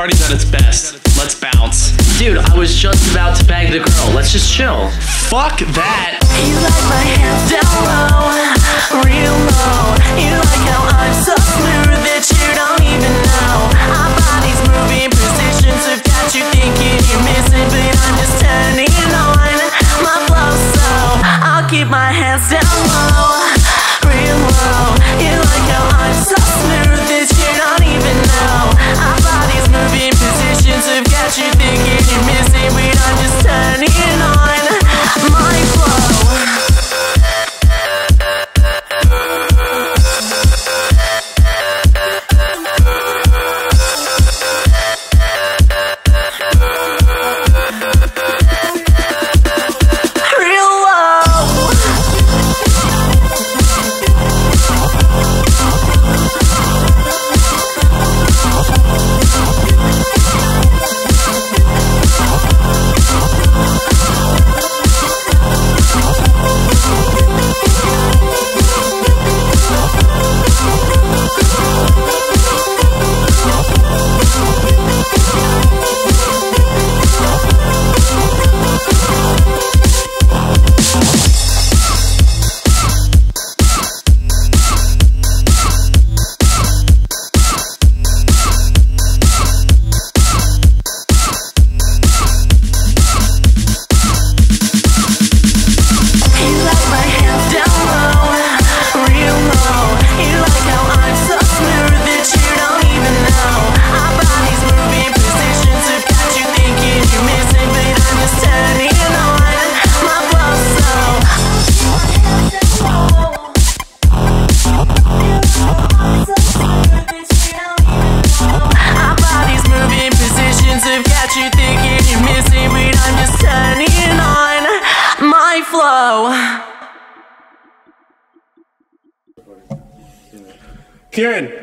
party's at its best. Let's bounce. Dude, I was just about to bag the girl. Let's just chill. Fuck that.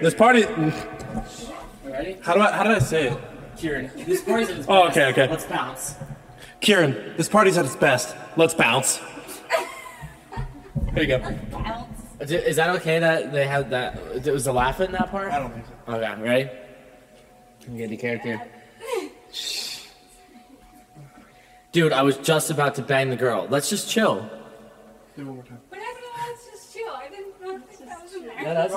This party. Ready? How do I? How did I say it? Kieran, this party's at its Oh, best. okay, okay. Let's bounce. Kieran, this party's at its best. Let's bounce. There you go. Bounce. Is it- Is that okay that they had that? It was the laugh in that part? I don't think so. Okay, ready? Get the character. Dude, I was just about to bang the girl. Let's just chill. Whatever, let's just chill. I didn't know that was in there. Yeah, that's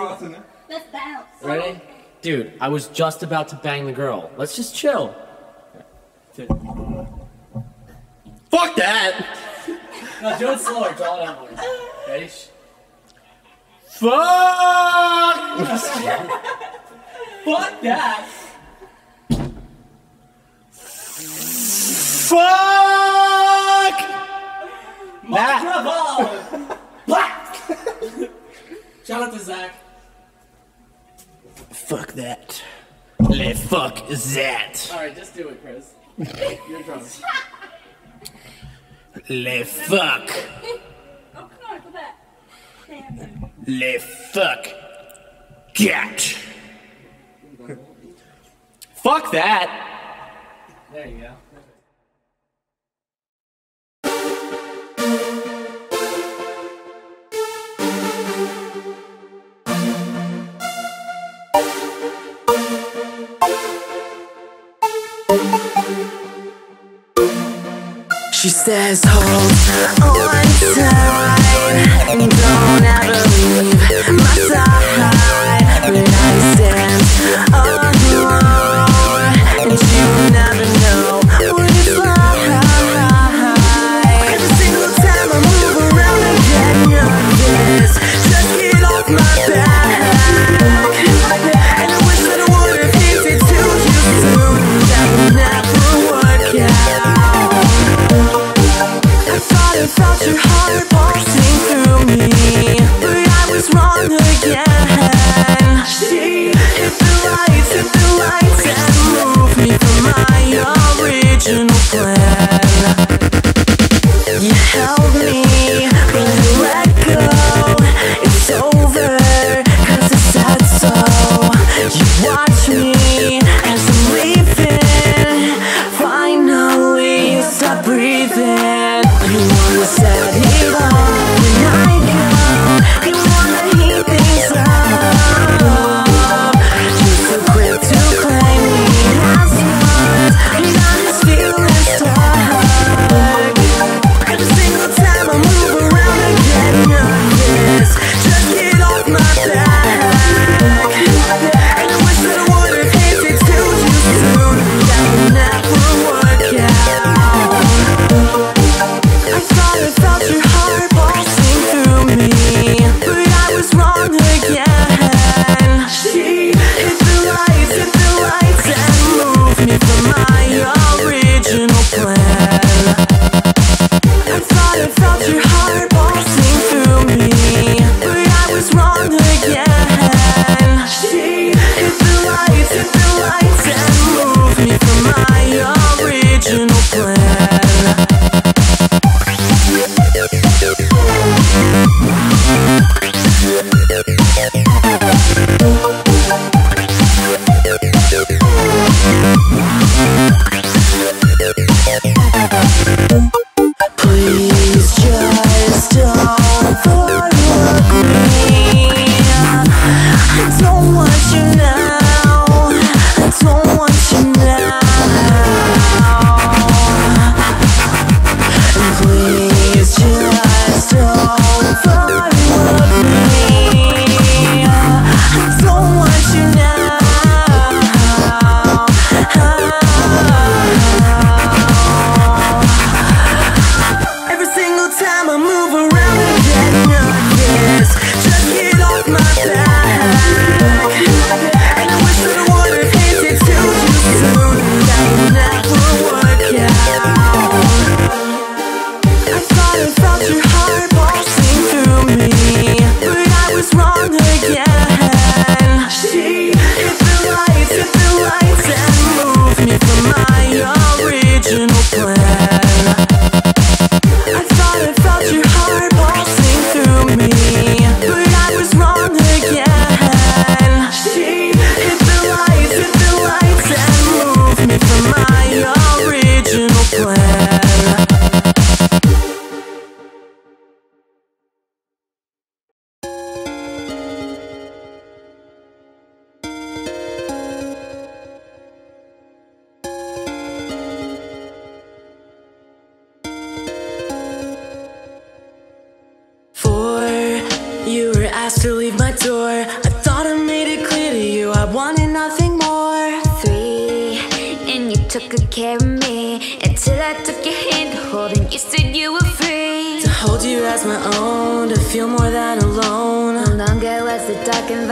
Let's bounce. Ready? Dude, I was just about to bang the girl. Let's just chill. Fuck that. No, do it slower. Draw it out more. Ready? Fuck. Fuck that! Fuck. Bravo! Black! Shout out to Zach. Fuck that. Le fuck that. Alright, just do it, Chris. You're drunk. Le fuck. Oh, come on, go back. Damn. Le fuck. Cat. Fuck that. There you go. She says, hold on tight. Don't ever leave. My side no puedas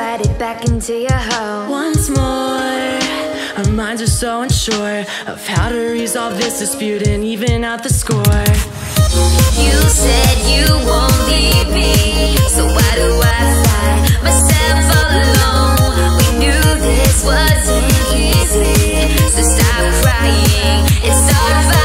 slide it back into your home Once more Our minds are so unsure Of how to resolve this dispute and even out the score. You said you won't leave me So why do I find myself alone? We knew this wasn't easy So stop crying and start fighting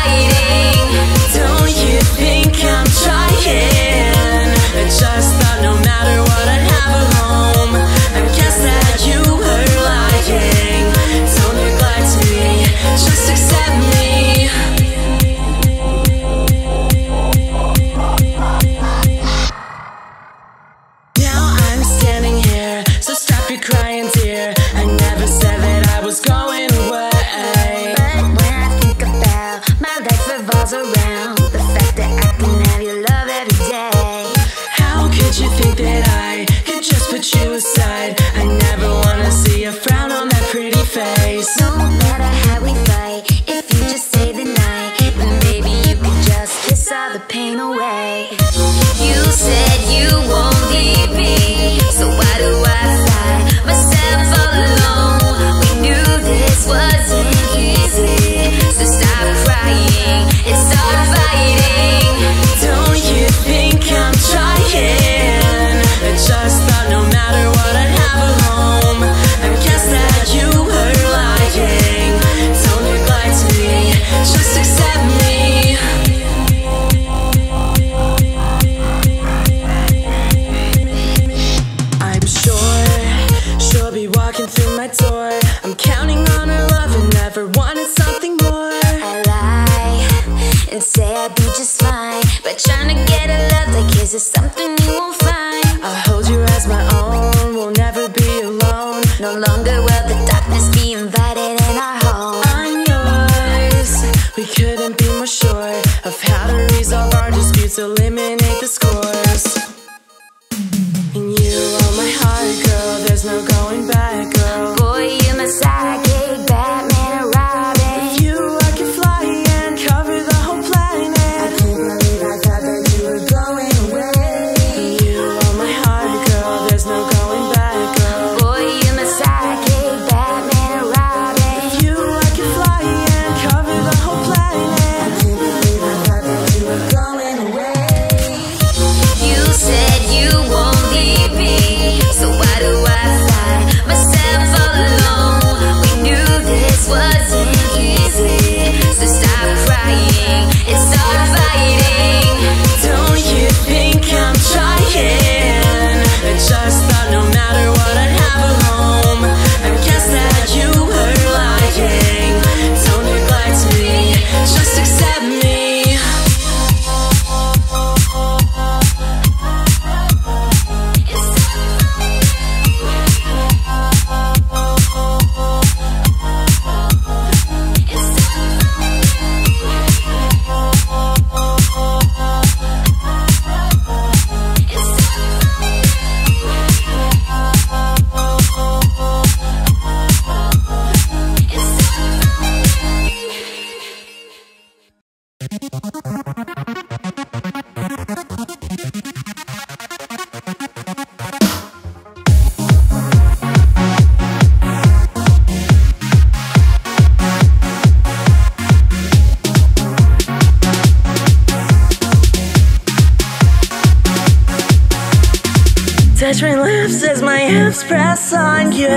on you.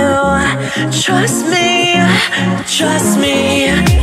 Trust me, trust me.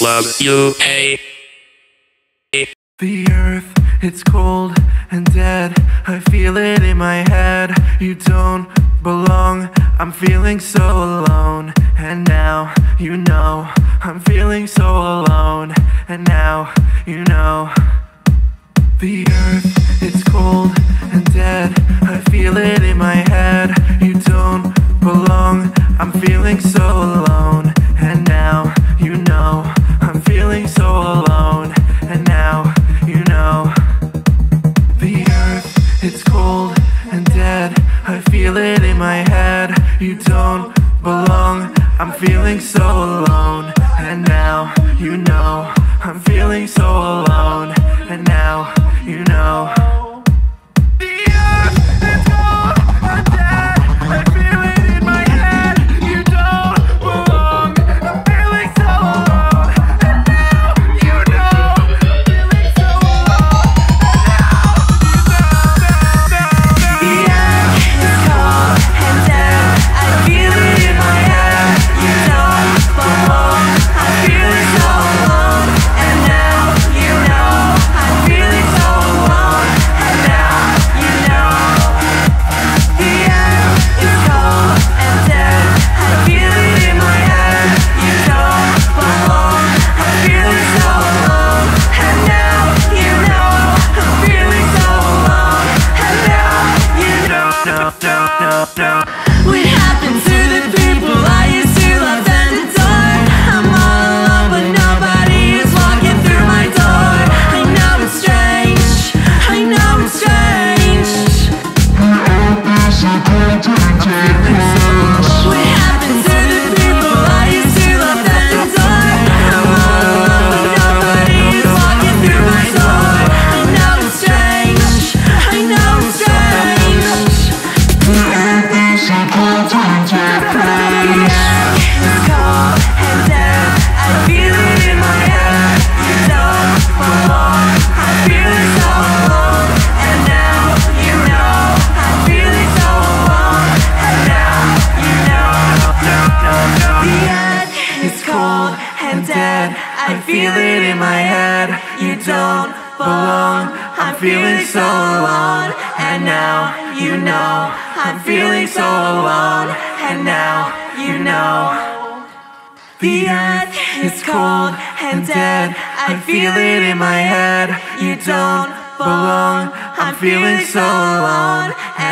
love you, hey. The earth, it's cold and dead. I feel it in my head. You don't belong. I'm feeling so alone. And now you know. I'm feeling so alone. And now you know. The earth, it's cold and dead. I feel it in my head. You don't belong. I'm feeling so alone. And now you know. I'm feeling so alone. And now you know. It's cold and dead, I feel it in my head. You don't belong, I'm feeling so alone. And now you know, I'm feeling so alone. And now you know.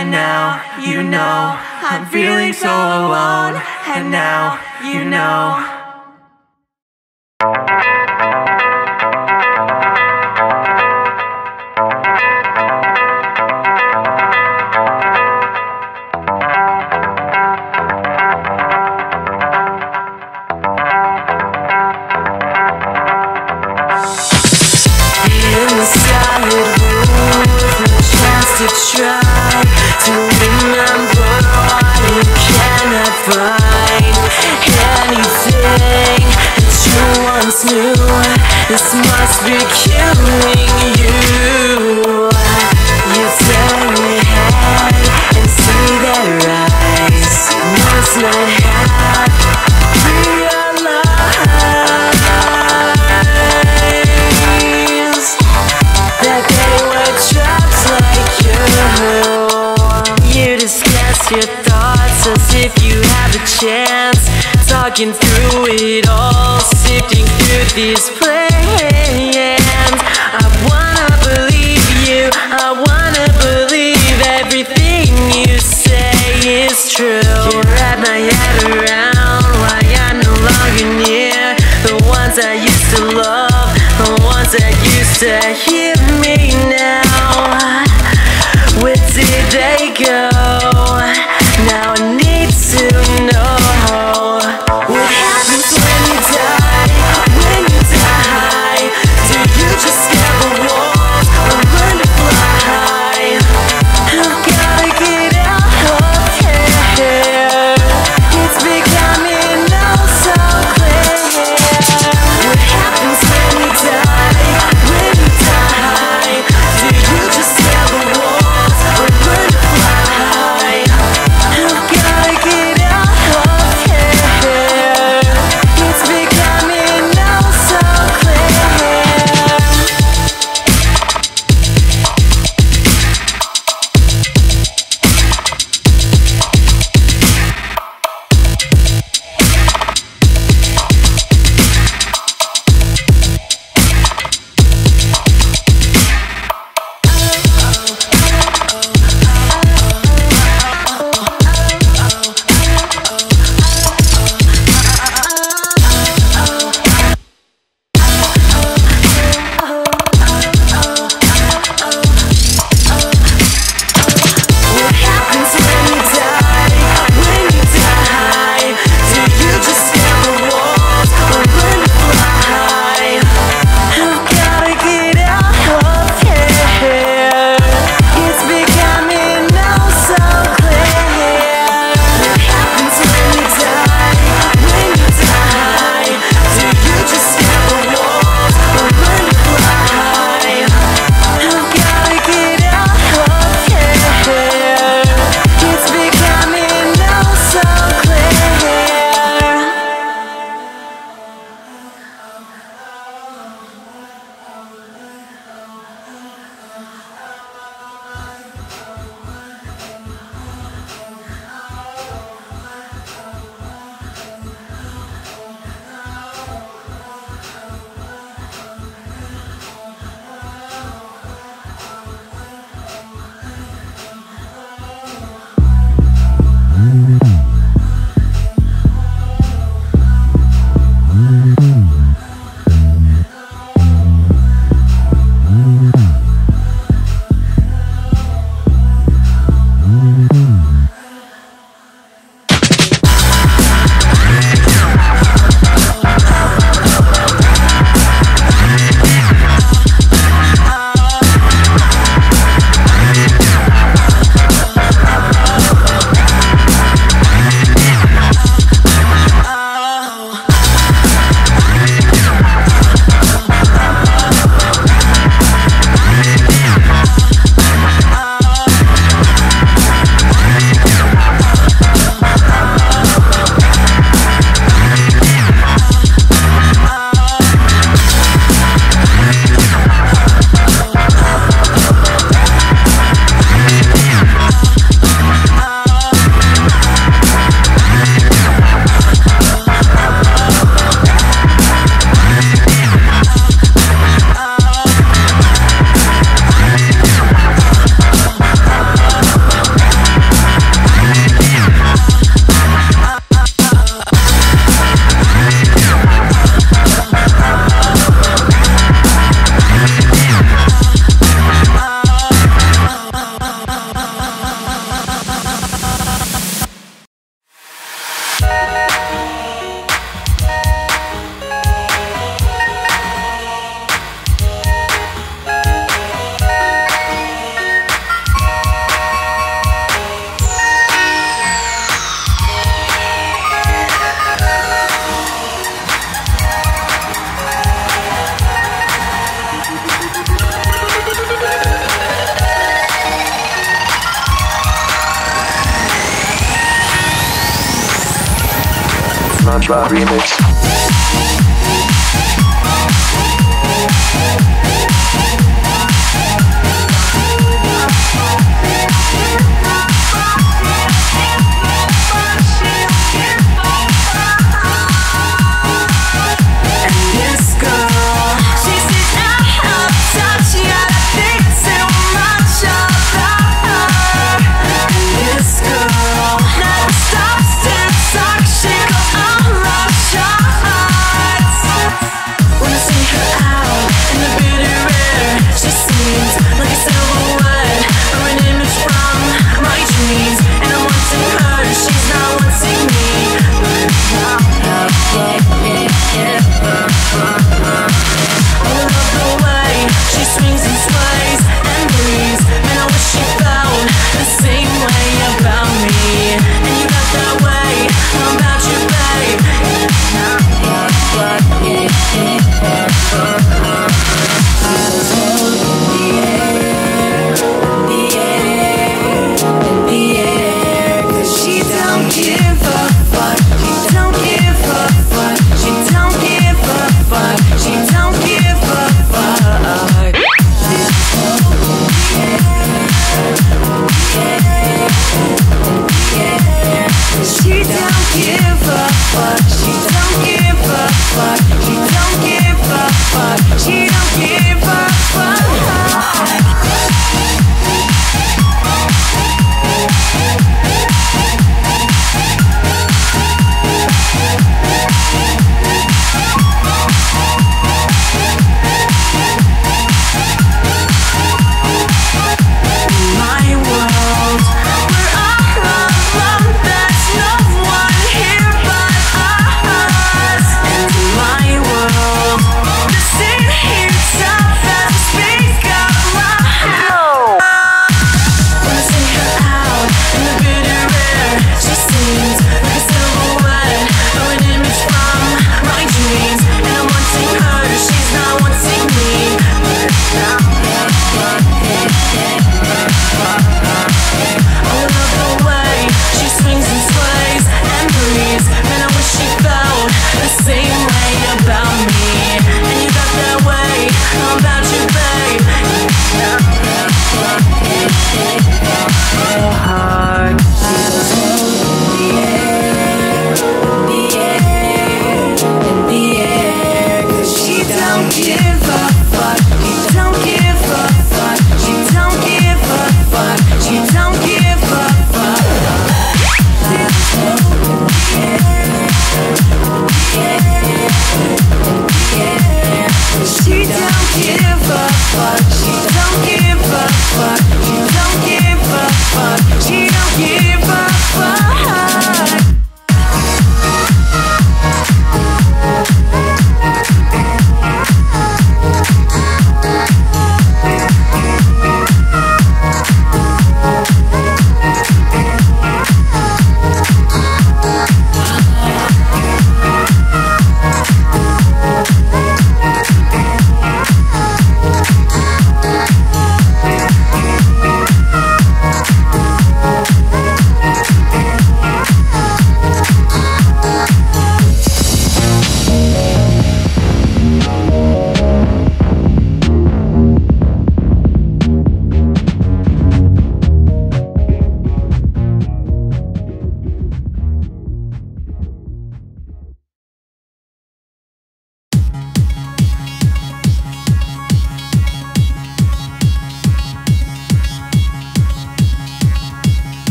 And now you know I'm feeling so alone. And now you know.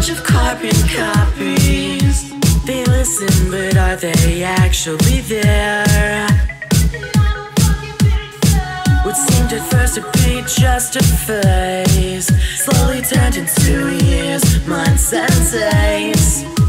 bunch of carbon copies. They listen, but are they actually there? What seemed at first to be just a phase slowly turned into years, months, and days.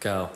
Go.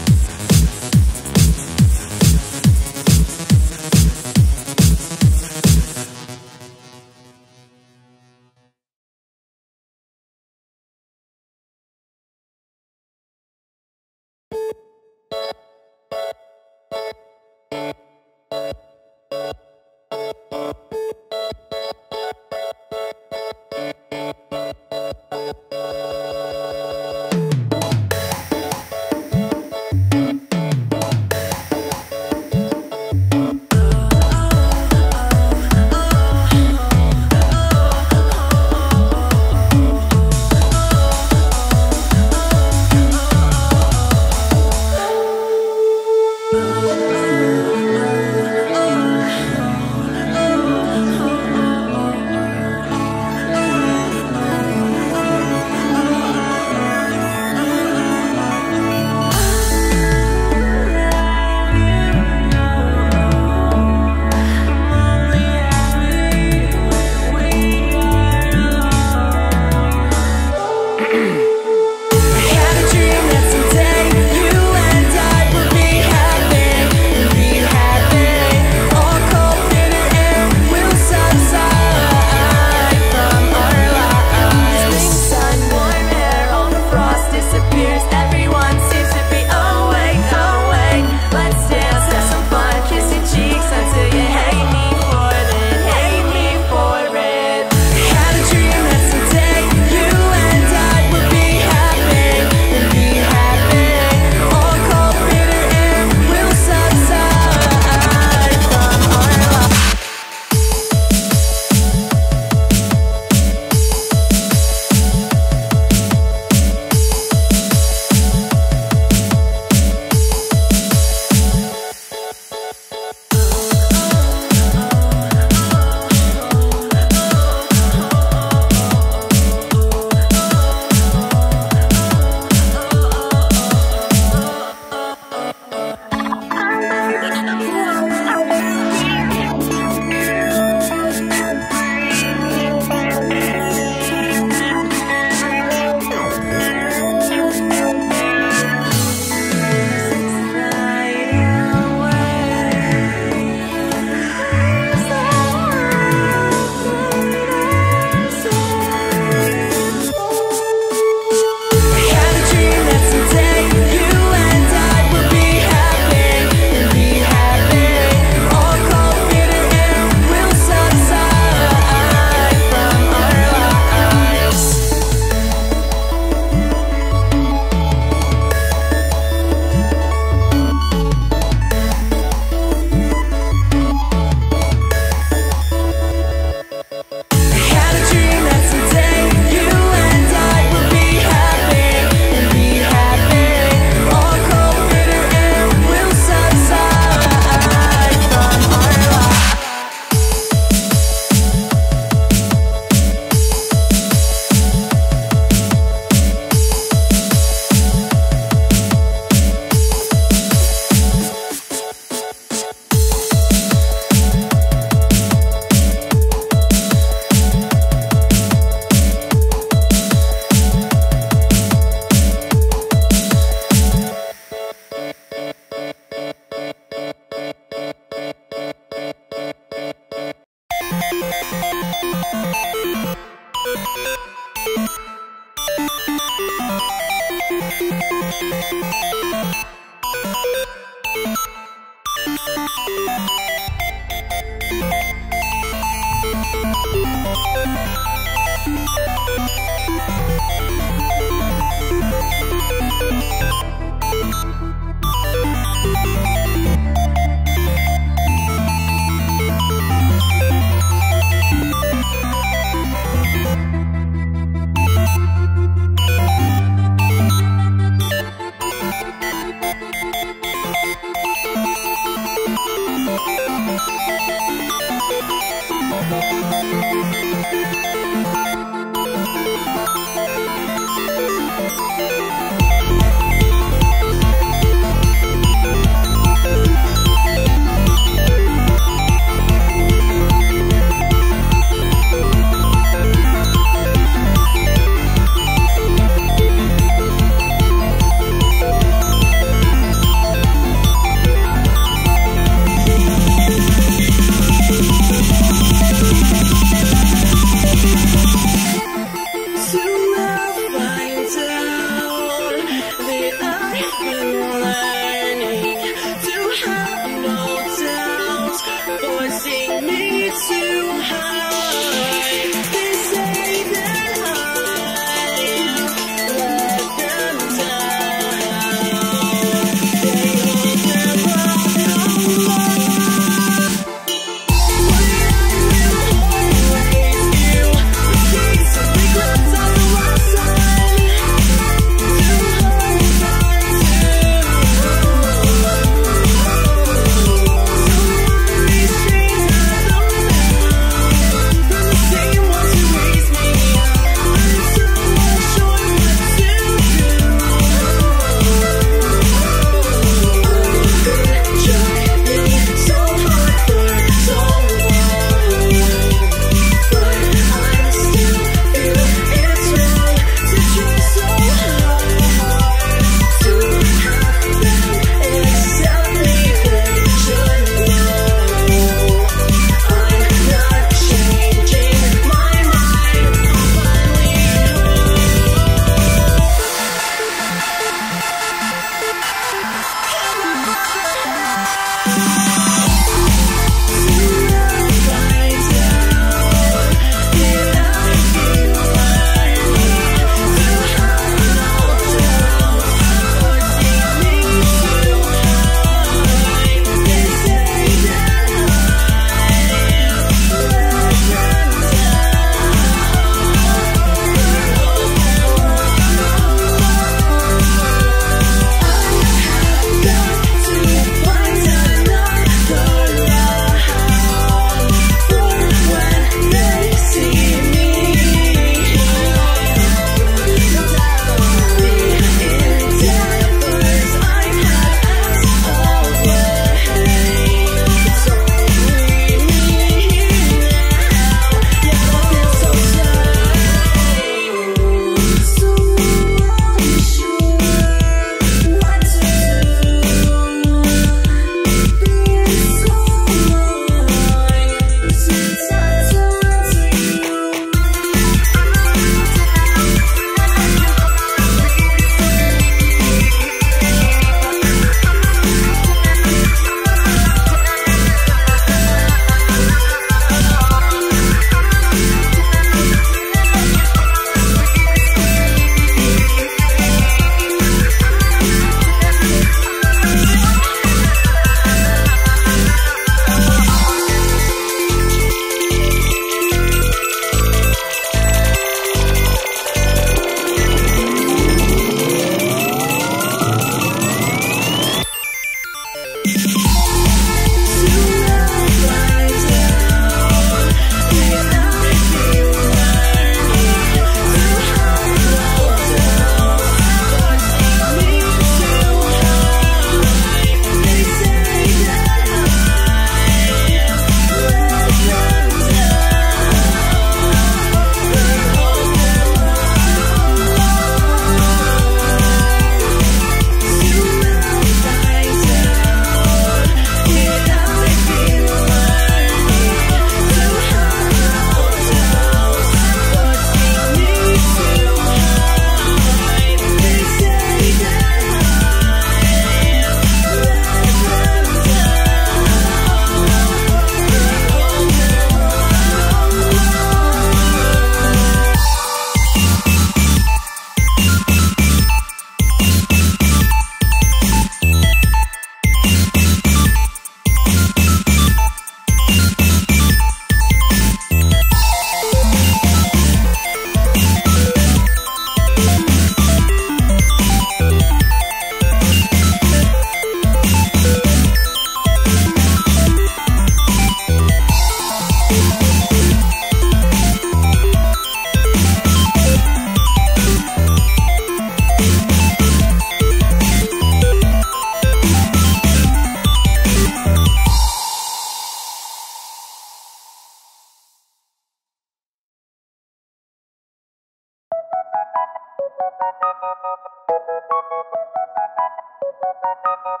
Thank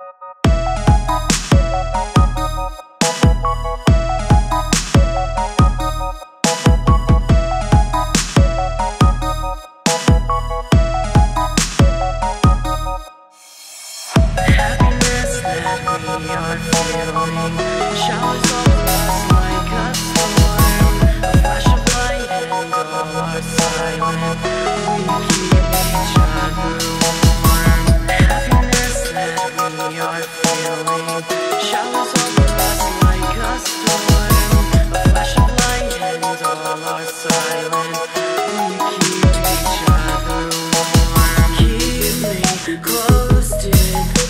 you. Me